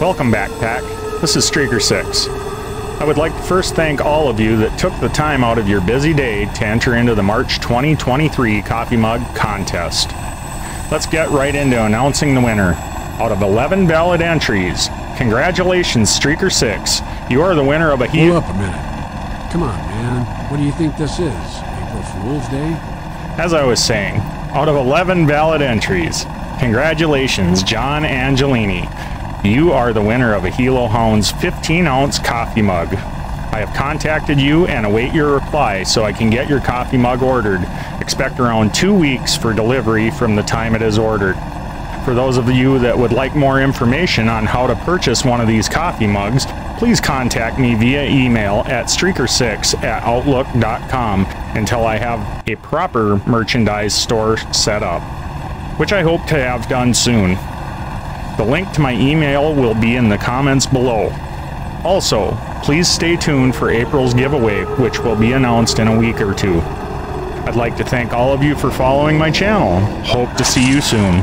Welcome back, Pack. This is Streaker6. I would like to first thank all of you that took the time out of your busy day to enter into the March 2023 Coffee Mug Contest. Let's get right into announcing the winner. Out of 11 valid entries, congratulations, Streaker6. You are the winner of a heat. Hold up a minute. Come on, man. What do you think this is? April Fool's Day? As I was saying, out of 11 valid entries, congratulations, John Angelini. You are the winner of a Helo Hounds 15 ounce coffee mug. I have contacted you and await your reply so I can get your coffee mug ordered. Expect around two weeks for delivery from the time it is ordered. For those of you that would like more information on how to purchase one of these coffee mugs, please contact me via email at streaker6 at outlook.com until I have a proper merchandise store set up, which I hope to have done soon. The link to my email will be in the comments below. Also, please stay tuned for April's giveaway, which will be announced in a week or two. I'd like to thank all of you for following my channel. Hope to see you soon.